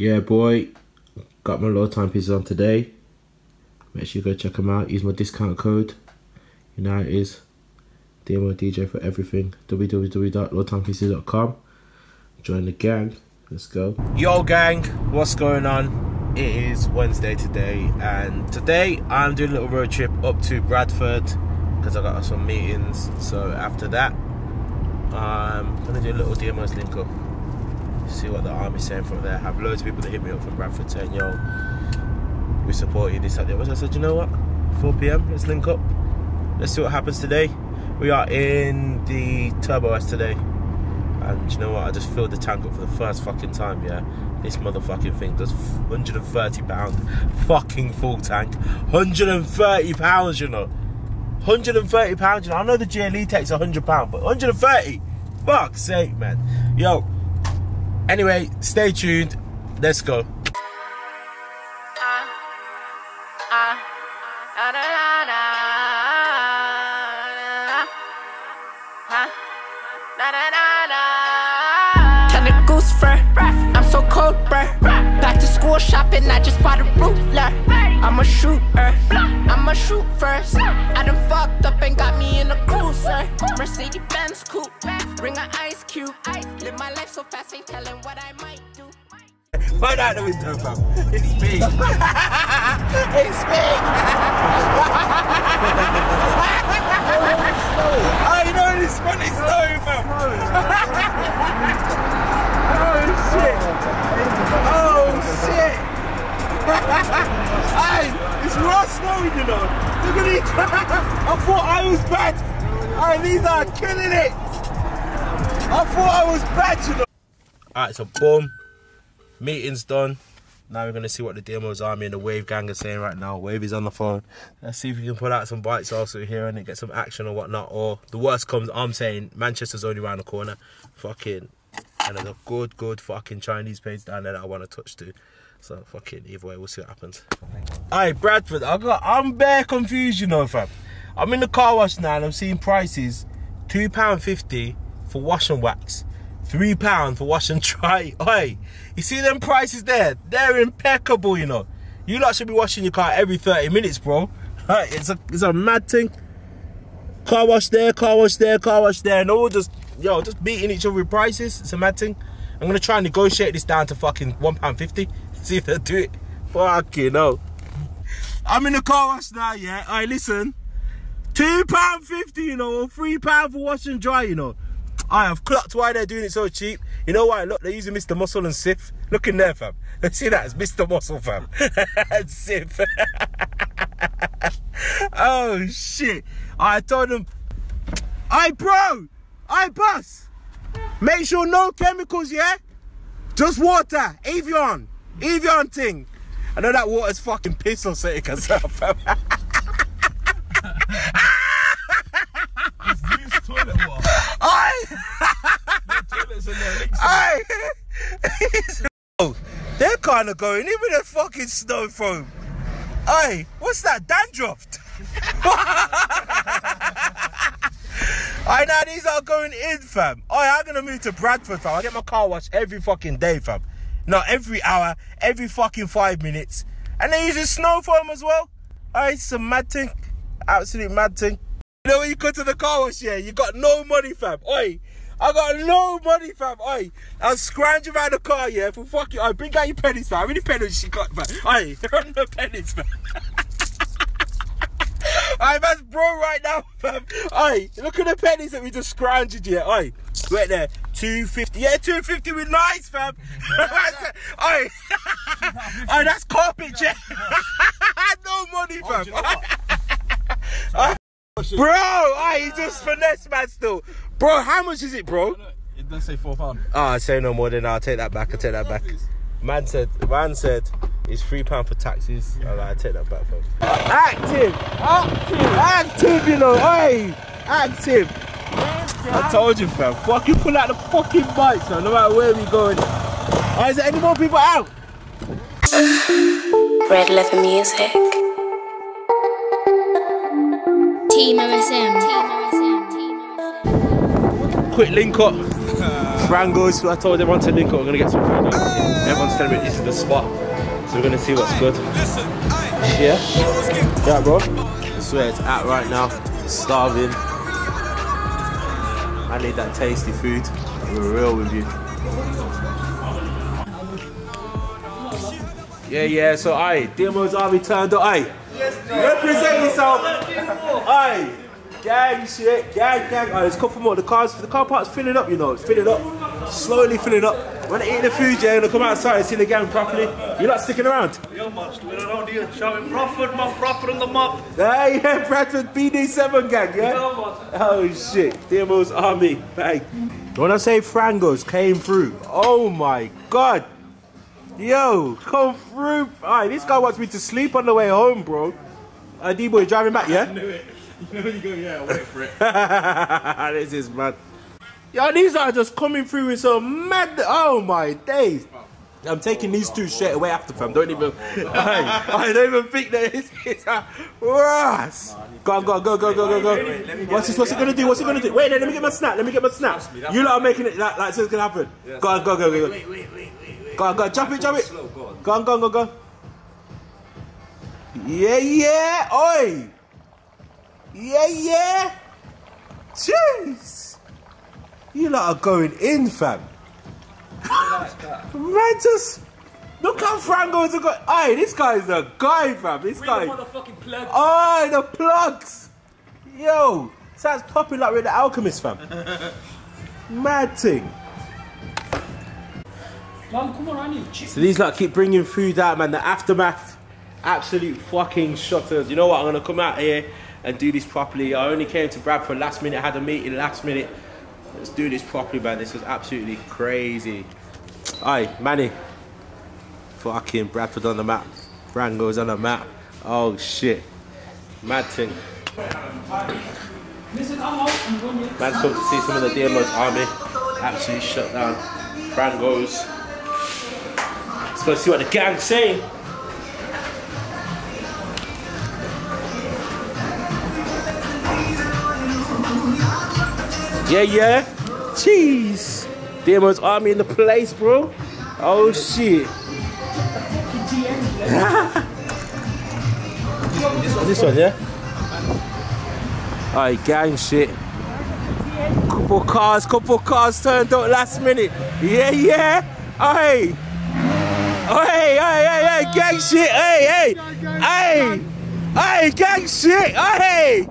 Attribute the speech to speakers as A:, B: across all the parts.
A: Yeah,
B: boy. Got my low time pieces on today. Make sure you go check them out. Use my discount code. You know it is. DMO DJ for everything. www.lowtimepieces.com. Join the gang. Let's go. Yo, gang. What's going on? It is Wednesday today, and today I'm doing a little road trip up to Bradford because I got some meetings. So after that, I'm gonna do a little DMO's link up see what the army's saying from there. have loads of people that hit me up from Bradford saying, yo, we support you, this, that, the other. I said, you know what? 4 pm, let's link up. Let's see what happens today. We are in the Turbo S today. And you know what? I just filled the tank up for the first fucking time, yeah. This motherfucking thing does 130 pound fucking full tank. 130 pounds, you know. 130 pounds, you know. I know the GLE takes 100 pound, but 130? Fuck's sake, man. Yo, Anyway, stay tuned. Let's go.
C: I'm so cold, bruh. Back to school shopping, I just bought a ruler. I'm a shooter. I'm a shoot first. I done fucked up and got me in a cruiser. Mercedes Benz coupe. Bring an ice cube. Live my life so fast, ain't telling what I might do.
B: Find out the window, fam. It's me. it's me. I know this funny story, fam. oh shit. Oh shit. Hey, it's raw snowing, you know. Look at these. I thought I was bad. Hey, these are killing it. I thought I was know. Alright, so boom. Meeting's done. Now we're gonna see what the DMO's Army and the Wave Gang are saying right now. Wave is on the phone. Let's see if we can pull out some bites also here and get some action or whatnot. Or the worst comes, I'm saying Manchester's only around the corner. Fucking, and there's a good, good fucking Chinese place down there that I want to touch to. So fucking either way, we'll see what happens. Alright, Bradford, I got, I'm bare confused, you know, fam. I'm in the car wash now and I'm seeing prices, two pound fifty for wash and wax three pound for wash and dry. Oi, you see them prices there? They're impeccable, you know. You lot should be washing your car every 30 minutes, bro. It's a it's a mad thing. Car wash there, car wash there, car wash there, and all just yo, just beating each other with prices. It's a mad thing. I'm gonna try and negotiate this down to fucking one pound fifty. See if they do it. Fucking no. I'm in the car wash now, yeah. Alright, listen. Two pound fifty, you know, or three pound for wash and dry, you know. I have clocked why they're doing it so cheap. You know why? Look, they're using Mr. Muscle and Cif. Look in there, fam. Let's see that as Mr. Muscle, fam. and Cif. oh, shit. I told them, I bro, I boss. Make sure no chemicals, yeah? Just water. Evian. Evian thing. I know that water's fucking piss or something, cause fam.
D: Use toilet water.
B: I.
D: There.
B: Aye. oh, they're kind of going in with their fucking snow foam. Aye, what's that? Dandruff. I know these are going in, fam. Oh, I'm gonna move to Bradford, fam. I get my car washed every fucking day, fam. Not every hour, every fucking five minutes. And they're using snow foam as well. Aye, it's a mad thing. Absolute mad thing. You know when you go to the car wash, yeah, you got no money, fam. Oi, I got no money, fam. Oi, I'll scrounge around the car, yeah, for fuck you. I bring out your pennies, fam. How many pennies she got, fam? Oi, there are no pennies, fam. Oi, man's bro right now, fam. Oi, look at the pennies that we just scrounged here. Oi, right there, 250. Yeah, 250 with nice, fam. Oi, Oi, that's carpet, yeah. no money, fam. Bro, I he just finesse man still. Bro, how much is it, bro?
D: It doesn't say four pound.
B: Ah, say no more than I'll take that back. I take that back. Man said, man said, it's three pound for taxis. I like, I take that back, bro. Active, active, active. You know, hey, active. I told you, fam. Fucking pull out the fucking bike, fam. No matter where we going. Oh, is there any more people out?
E: Red Leather Music. Team OSM.
B: Quick link up. Frangos, I told everyone to link up. We're gonna get some food. Everyone's telling me this is the spot, so we're gonna see what's good. Yeah, yeah, bro. That's where it's at right now. Starving. I need that tasty food. We're real with you. Yeah, yeah. So, I, DMO's army turned up. Aye, represent yourself. Aye. Gang shit, gang, gang. Alright, let's come for more. The cars, the car park's filling up, you know, it's filling up, slowly filling up. When they eat the food, yeah, they'll come outside and see the gang properly. You're not sticking around.
F: Yeah, man, we're around here shouting Bradford, man, Bradford on the map.
B: Hey, yeah, Bradford BD7 gang, yeah? Oh shit, DMO's army, bang. When I say Frangos came through, oh my god. Yo, come through. Alright, this guy wants me to sleep on the way home, bro. Uh, D-boy driving back, yeah? I knew it.
D: You know you go, yeah, wait for it.
B: this is mad. Yo, these are just coming through with some mad. Oh my days. I'm taking these two straight away after fam. Don't even. I, I don't even think that it's, it's a Ross. Go on, go on, go, go, go, go, go. What's this? What's it gonna do? What's it gonna do? Wait, let me get my snap. Let me get my snap. You lot are making it like, like so it's gonna happen. Go on, go, go, go, wait, wait, wait. Go on, go on, jump it, jump it. Go on, go on, go, go. Yeah, yeah, oi. Yeah, yeah. Jeez. You lot are going in, fam. Man, just look how Frango's a guy. Aye, this guy's a guy, fam. This guy.
A: motherfucking plug.
B: Aye, the plugs. Yo, sounds popping like we're the alchemist, fam. Mad thing.
A: Mom, come on, I need chips.
B: So these lot keep bringing food out, man. The aftermath, absolute fucking shutters. You know what? I'm gonna come out here and do this properly. I only came to Bradford last minute. Had a meeting last minute. Let's do this properly, man. This was absolutely crazy. Aye, Manny. Fucking Bradford on the map. Frango's on the map. Oh shit. Mad thing.
A: Listen, I'm out. I'm going here.
B: Man's come to see some of the DMO's army. Absolutely shut down. Frango's. Let's go see what the gang say. Yeah, yeah. Jeez. DMO's army in the place, bro. Oh shit. this one, yeah? Alright, gang shit. Couple cars, couple cars turned up last minute. Yeah, yeah. Hey. Hey, hey, hey, hey, gang shit. Hey, hey. Hey. Hey, gang shit. Hey.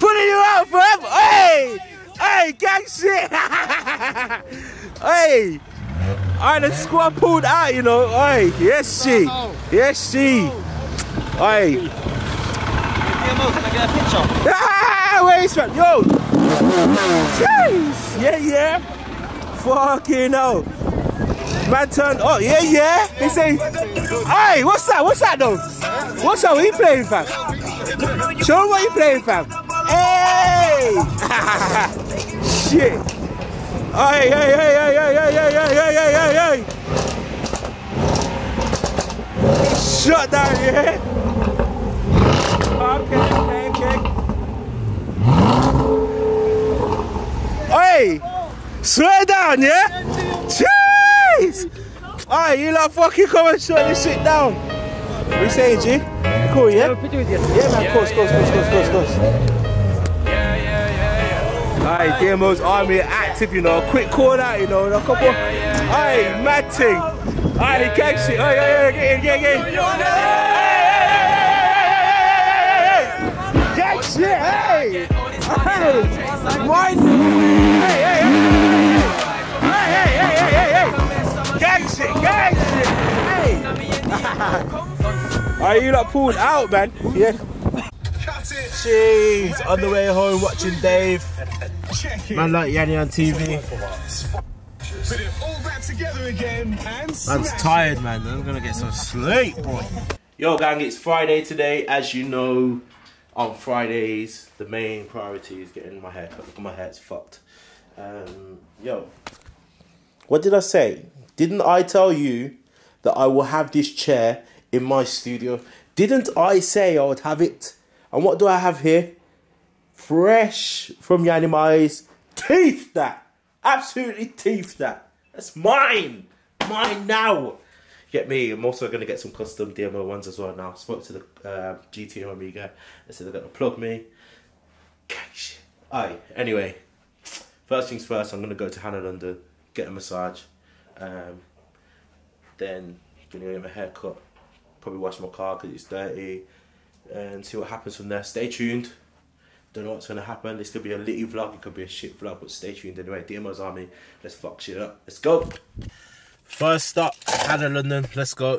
B: Putting you out forever. Hey. Hey, gang shit. hey. Alright, the squad pulled out, you know. Hey, yes, she. Yes, she. Hey. Ah, where is that? Yo! Jeez! Yeah, yeah! Fucking hell! Man turn oh yeah, yeah! He say, Hey, what's that? What's that though? What's that? What you playing, fam? Show me what you playing, fam. Hey! Shit! Hey, hey, hey, hey, hey, hey, hey, hey, hey, hey, hey, hey! Shut down, yeah? Okay, okay, okay. Hey! Swear down, yeah? Alright, you lot fucking come and shut this shit down. What you saying, G? Cool, yeah? Yeah, man, course, course, course, course, course, course. Alright, DMO's army active, you know. Quick call out, you know. A couple. Alright, mad thing. Alright, gang shit. Alright, yeah, yeah, yeah, yeah, yeah. Gang shit, hey! Hey! Mine! Shit, gang shit! Hey! Alright, you not pulled out, man. Yeah. Jeez, on the way home watching Dave. Man like Yianni on TV.
G: Put it all back together again and
B: Man's tired, man. I'm gonna get some sleep, boy. Yo, gang, it's Friday today. As you know, on Fridays, the main priority is getting my hair cut. Look my hair's fucked. Um, yo, what did I say? Didn't I tell you that I will have this chair in my studio? Didn't I say I would have it? And what do I have here? fresh from Yiannimize. Teeth that. Absolutely teeth that. That's mine. Mine now. Get me. I'm also going to get some custom DMO ones as well now. Spoke to the uh, GTM Amiga. They said they're going to plug me. Cash. Aye. Anyway, first things first, I'm going to go to Hannah London, get a massage. Um, then going to get my hair cut. Probably wash my car because it's dirty. And see what happens from there. Stay tuned. Don't know what's gonna happen. This could be a litty vlog, it could be a shit vlog, but stay tuned anyway. DMO's Army, let's fuck shit up. Let's go. First stop, Hannah London, let's go.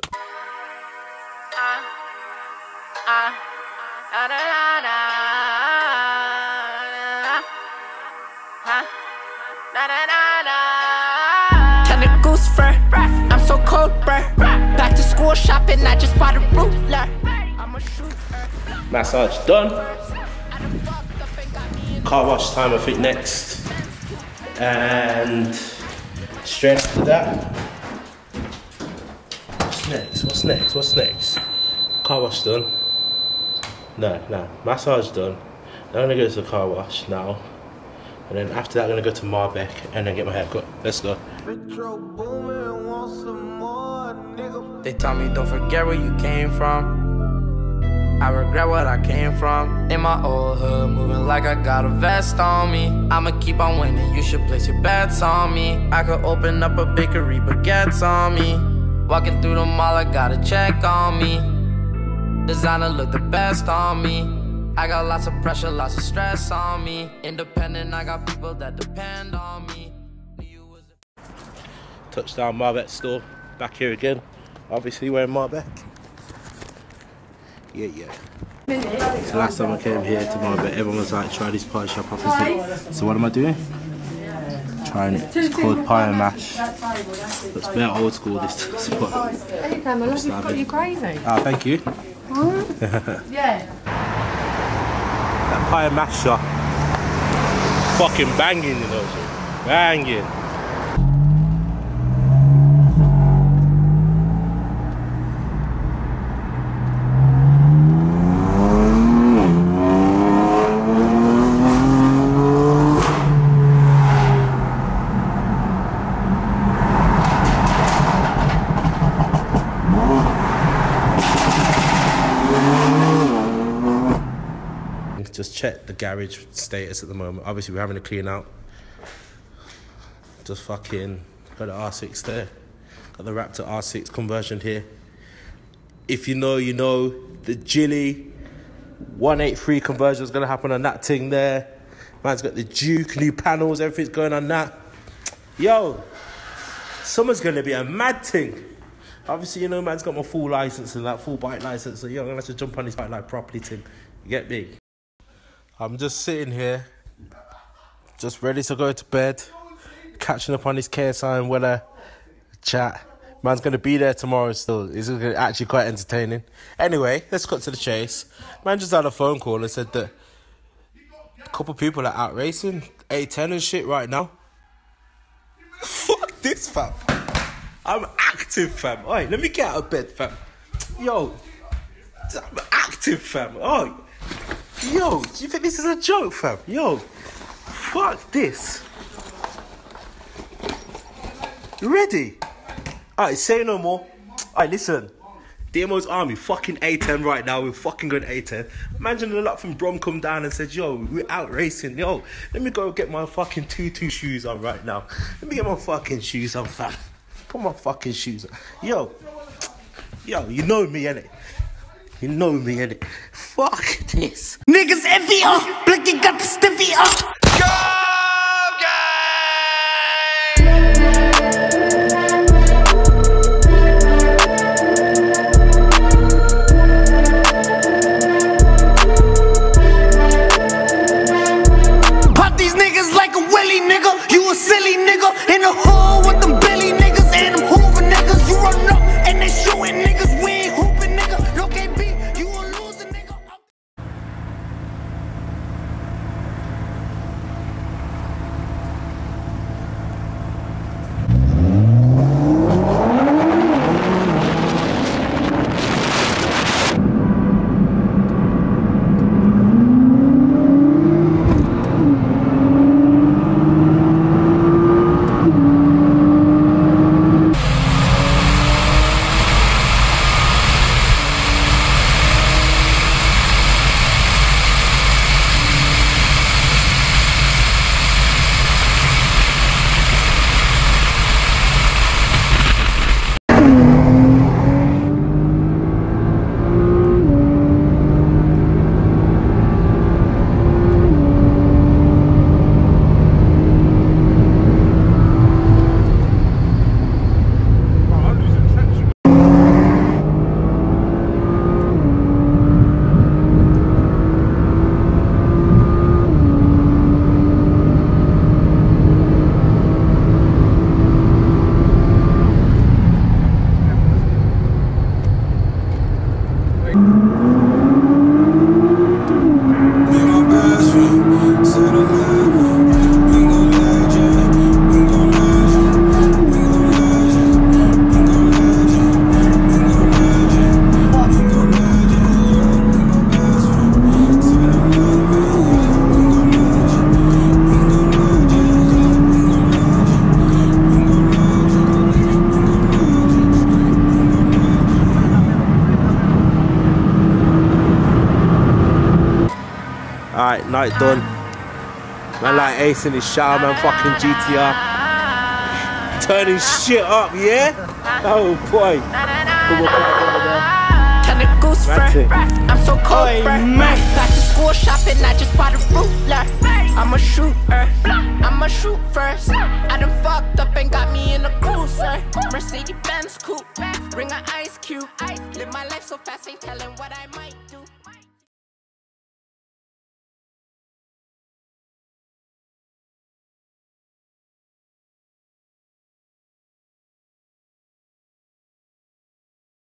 C: Back to school shopping, I just bought a ruler. I'm a shooter.
B: Massage done.
C: I done fucked up and got me in
B: Car wash time, I think next. And straight after that. What's next? What's next? What's next? Car wash done. No, no. Massage done. Now I'm gonna go to the car wash now. And then after that, I'm gonna go to Marbeck and then get my hair cut. Let's go.
H: They tell me don't forget where you came from. I regret what I came from. In my old hood, moving like I got a vest on me. I'ma keep on winning, you should place your bets on me. I could open up a bakery, baguettes on me. Walking through the mall, I got a check on me. Designer look the best on me. I got lots of pressure, lots of stress on me. Independent, I got people that depend on me.
B: Touchdown Marbeck store. Back here again. Obviously wearing Marbeck. Yeah, yeah. So last time I came here to my Marbeck, everyone was like, try this pie shop opposite. So what am I doing? Trying it. It's called pie and mash. Looks better old school this spot.
I: Go, my. You've got you crazy.
B: Ah, thank you.
I: Yeah.
B: That pie and mash shop. Fucking banging, you know. Banging. Just the garage status at the moment. Obviously, we're having a clean out. Just fucking got the R6 there. Got the Raptor R6 conversion here. If you know, you know. The Gilly 183 conversion is going to happen on that thing there. Man's got the Duke, new panels, everything's going on that. Yo, summer's going to be a mad thing. Obviously, you know, man's got my full license and that full bike license, so yo, I'm going to have to jump on this bike like properly Tim. You get me? I'm just sitting here, just ready to go to bed, catching up on this KSI and Weller chat. Man's gonna be there tomorrow still. It's actually quite entertaining. Anyway, let's cut to the chase. Man just had a phone call and said that a couple people are out racing, A10 and shit right now. Fuck this, fam. I'm active, fam. Oi, let me get out of bed, fam. Yo, I'm active, fam. Oh, Yo, do you think this is a joke, fam? Yo, fuck this. You ready? Alright, say no more. Alright, listen. DMO's army, fucking A10 right now. We're fucking going A10. Imagine a lot from Brom come down and said, Yo, we're out racing. Yo, let me go get my fucking tutu shoes on right now. Let me get my fucking shoes on, fam. Put my fucking shoes on. Yo, yo, you know me, innit? You know me, innit? Fuck this.
C: Niggas envy up, Blicky got the stiffy up.
B: Night done. Man like Ace in his shower, man, fucking GTR. Turning shit up, yeah? Oh boy. Come on,
C: Kinda goose
B: That's
C: fur.
B: it.
C: I'm so cold,
B: mate.
C: Back to school shopping, I just bought a ruler. I'm a shooter. I'm a shoot first. I done fucked up and got me in a cruiser. Mercedes Benz coupe. Bring an ice cube. Live my life so fast, ain't telling what I might do.